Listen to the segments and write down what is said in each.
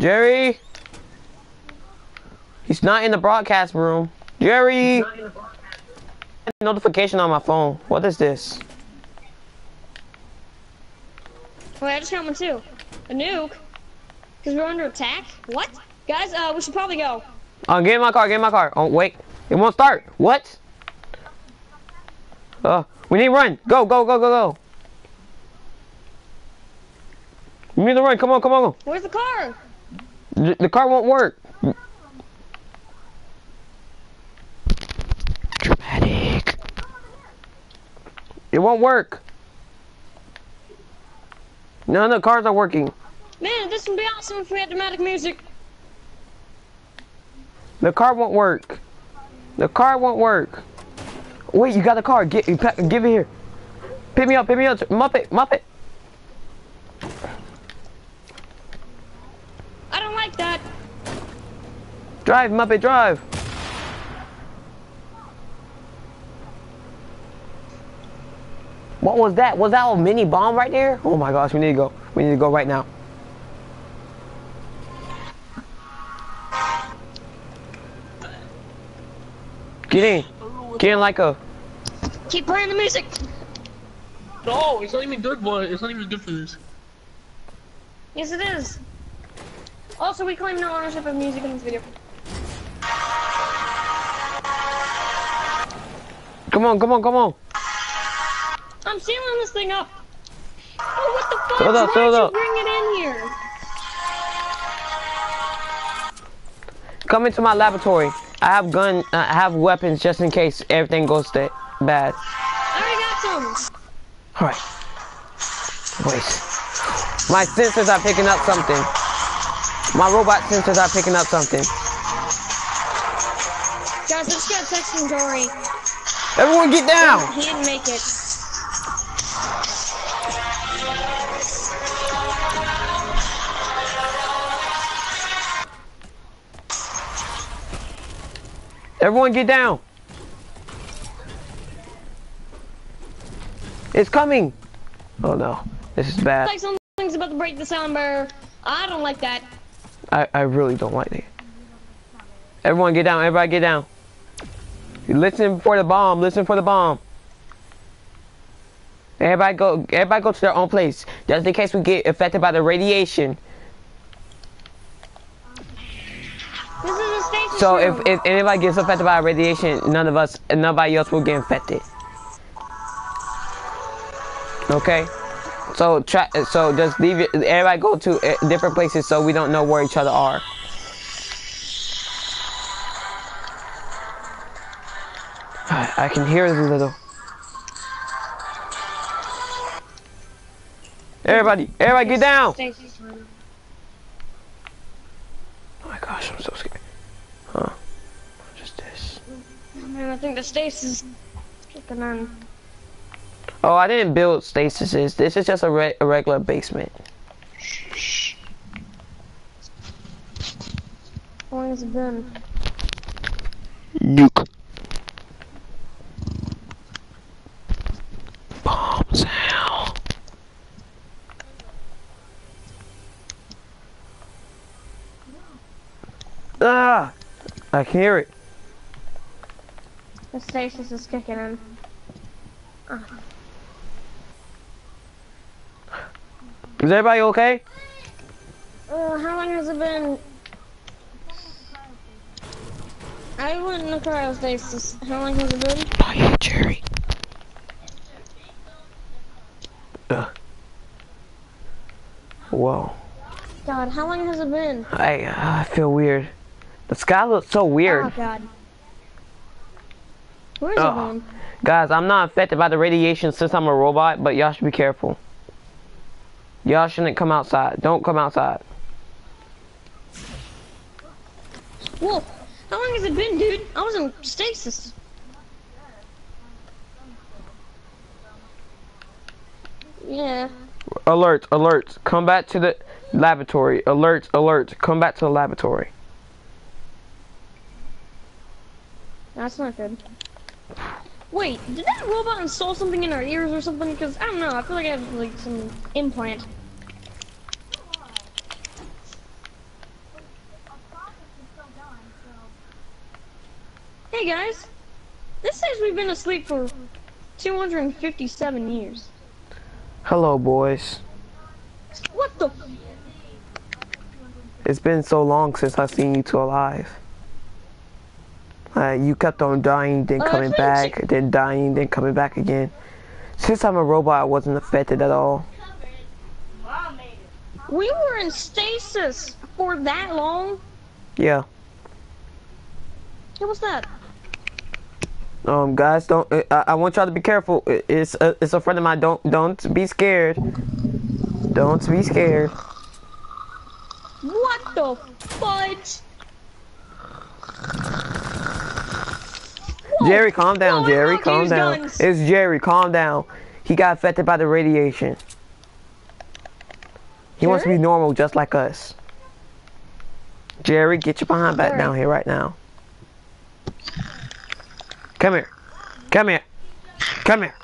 Jerry. He's not in the broadcast room. Jerry. Notification on my phone. What is this? Wait, I just got one too. A nuke? Because we're under attack? What? Guys, uh, we should probably go. Oh, get in my car. Get in my car. Oh, wait. It won't start. What? Uh, we need to run. Go, go, go, go, go. We need to run. Come on, come on. Where's the car? The, car won't work. Dramatic. It won't work. None of the cars are working. Man, this would be awesome if we had dramatic music. The car won't work. The car won't work. Wait, you got the car. Get, give it here. Pick me up, pick me up. Muppet, Muppet. I don't like that. Drive, Muppet, drive. What was that? Was that a mini bomb right there? Oh my gosh, we need to go. We need to go right now. Get in. Get in like a... Keep playing the music. No, it's not even good, boy. It's not even good for this. Yes, it is. Also, we claim no ownership of music in this video. Come on, come on, come on. I'm sealing this thing up. Oh, what the fuck? Fill it up, Why fill it did you up. bring it in here? Come into my laboratory. I have gun, I have weapons just in case everything goes that bad. I already got some. Alright. Wait. My sensors are picking up something. My robot sensors are picking up something. Guys, let's get text from Dory. Everyone get down! He didn't make it. Everyone get down! It's coming! Oh no. This is bad. Like something's about to break the sound barrier. I don't like that. I, I really don't like it. Everyone get down, everybody get down. Listen for the bomb, listen for the bomb. Everybody go everybody go to their own place. Just in case we get affected by the radiation. This is a station So if, if anybody gets affected by radiation, none of us nobody else will get infected. Okay? So try so just leave it everybody go to uh, different places so we don't know where each other are. I, I can hear it a little. Everybody, everybody get down! Oh my gosh, I'm so scared. Huh? Just this. Man, I think the stasis is kicking on. Oh, I didn't build stasis. This is just a, re a regular basement. How long has it been? Nuke. I can hear it. The stasis is kicking in. Is everybody okay? Uh, how long has it been? I went in the cryostasis. How long has it been? Oh yeah, Jerry. Ugh. Whoa. God, how long has it been? I uh, I feel weird. The sky looks so weird. Oh God. Where's Oh. it? Guys, I'm not affected by the radiation since I'm a robot, but y'all should be careful. Y'all shouldn't come outside. Don't come outside. Whoa! How long has it been, dude? I was in stasis. Yeah. Alert, alert. Come back to the laboratory. Alert, alert. Come back to the laboratory. That's not good. Wait, did that robot install something in our ears or something? Because, I don't know, I feel like I have, like, some implant. Hey guys, this says we've been asleep for 257 years. Hello, boys. What the? It's been so long since I've seen you two alive. Uh, you kept on dying, then Uh, coming back, then dying, then coming back again. Since I'm a robot, I wasn't affected at all. We were in stasis for that long. Yeah. What was that? Um, guys, don't. uh, I, I want y'all to be careful. It- It's a, it's a friend of mine. Don't don't be scared. Don't be scared. What the fudge? Jerry, calm down. Jerry, calm down. guns. It's Jerry. Calm down. He got affected by the radiation. He wants to be normal, just like us. Jerry, get your behind back Jerry. down here right now. Come here. Come here. Come here.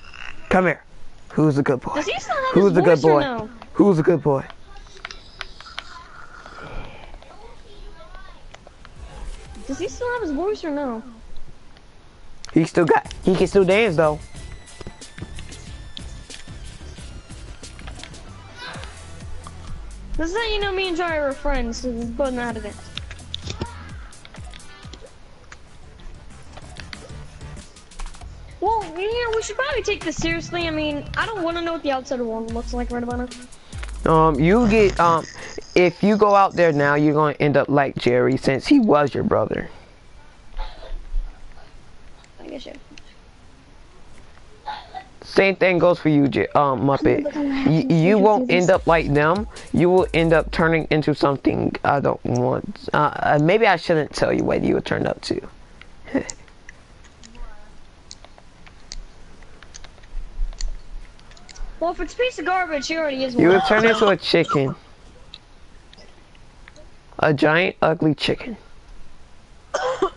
Come here. Who's the good boy? Does he still have Who's the good boy? no? Who's the good boy? Does he still have his voice or no? He still got. He can still dance though. This is how you know me and Johnny were friends. So out of it. Well, you know, we should probably take this seriously. I mean, I don't want to know what the outside world looks like right about now. Um, you get um, if you go out there now, you're gonna end up like Jerry since he was your brother. You. Same thing goes for you, J- um, Muppet. You, you won't end up like them. You will end up turning into something I don't want. Uh, uh, maybe I shouldn't tell you what you would turn up to. Well, if it's a piece of garbage, he already is one. You would turn into a chicken. A giant, ugly chicken. No,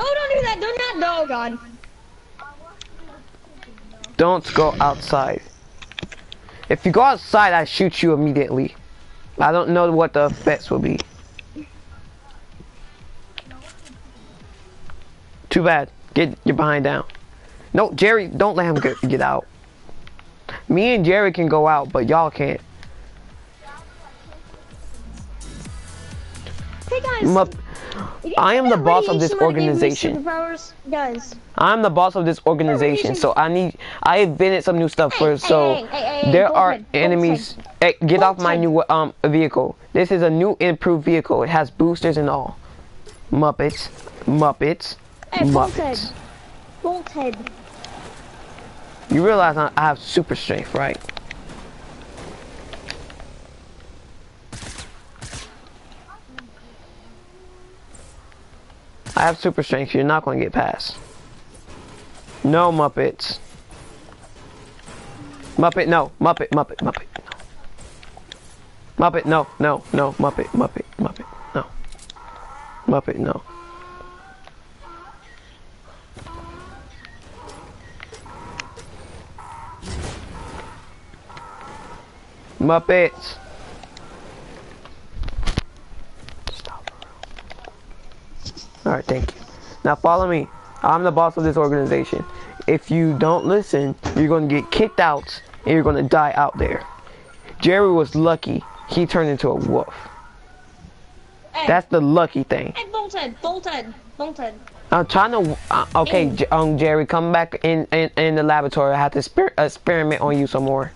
don't do that. Do not. No, God. Don't go outside. If you go outside, I shoot you immediately. I don't know what the effects will be. Too bad. Get your behind down. No, Jerry, don't let him get, get out. Me and Jerry can go out, but y'all can't. Hey guys. I am the boss of this radiation might have gave me organization. I'm the boss of this organization, so I need. I invented some new stuff for. hey, So there are enemies. Hey, get off my new um vehicle. This is a new improved vehicle. It has boosters and all. Muppets, Muppets, Muppets. Bolthead. You realize I I have super strength, right? I have super strength. You're not going to get past. No Muppets. Muppet, no. Muppet, Muppet, Muppet. No. Muppet, no, no, no. Muppet, Muppet, Muppet, no. Muppet, no. Muppets. Alright, thank you. Now follow me. I'm the boss of this organization. If you don't listen, you're gonna get kicked out and you're gonna die out there. Jerry was lucky. He turned into a wolf. Hey, That's the lucky thing. hey, Bolthead. Bolthead. Bolthead. I'm trying to. Uh, okay, J- um, Jerry, come back in, in in the laboratory. I have to exper- experiment on you some more.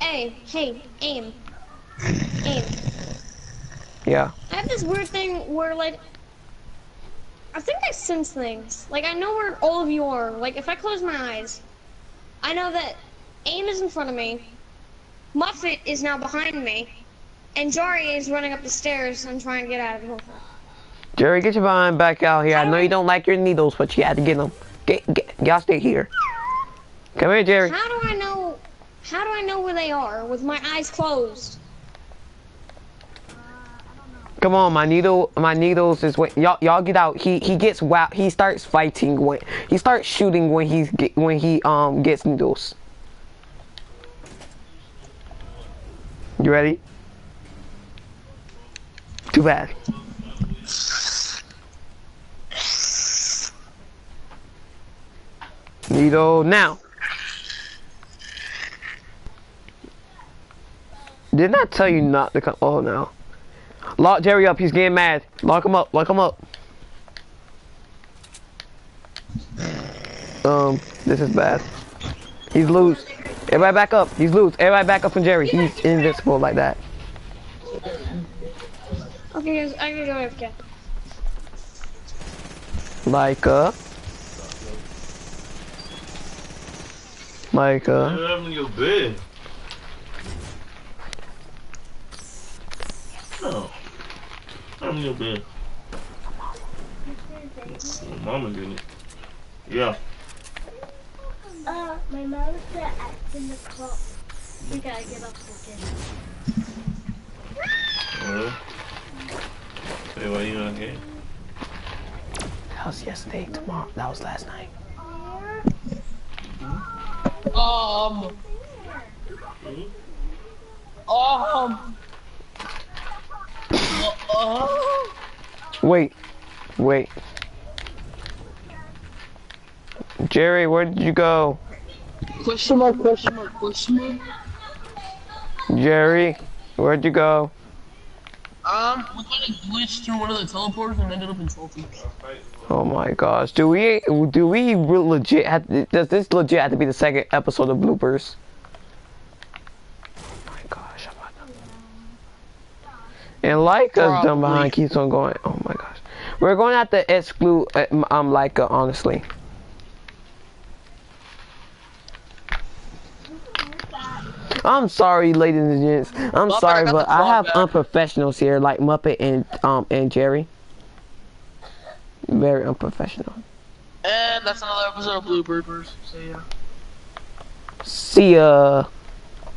Hey, hey, aim. Aim. Yeah. I have this weird thing where, like, I think I sense things. Like, I know where all of you are. Like, if I close my eyes, I know that aim is in front of me, Muppet is now behind me, and Jerry is running up the stairs and trying to get out of the. Jerry, get your behind back out here. I know you don't like your needles, but you had to get them. Get, get, y'all stay here. Come here, Jerry. How do I know? How do I know where they are with my eyes closed? Come on, my needle, my needles is what y'all y'all get out. He he gets wow. He starts fighting when he starts shooting when he's get, when he um gets needles. You ready? Too bad. Needle now. Didn't I tell you not to come? Oh no. Lock Jerry up. He's getting mad. Lock him up. Lock him up. Um, this is bad. He's loose. Everybody back up. He's loose. Everybody back up from Jerry. He's invincible like that. Okay, guys, I gotta go AFK. Like uh. Like uh. What happened to your bed? No. What happened to your bed? Your mama did it. Yeah. Uh, my mom said at in the clock. We gotta get up again. Really? Say why are you not here? That was yesterday. Tomorrow. That was last night. Um. Um. Wait. Wait. Jerry, where did you go? question mark, question mark, question mark. Jerry, where'd you go? Um, we kind of glitched through one of the teleporters and ended up in trophies. Oh my gosh. Do we do we legit have does this legit have to be the second episode of bloopers? Oh my gosh. I'm not- And done Probably. behind keeps on going. Oh my gosh. We're going to have to exclude uh, um Leica honestly. I'm sorry, ladies and gents. I'm Muppet, sorry, but I have back. unprofessionals here like Muppet and um and Jerry. Very unprofessional. And that's another episode of bloopers. See ya. See ya.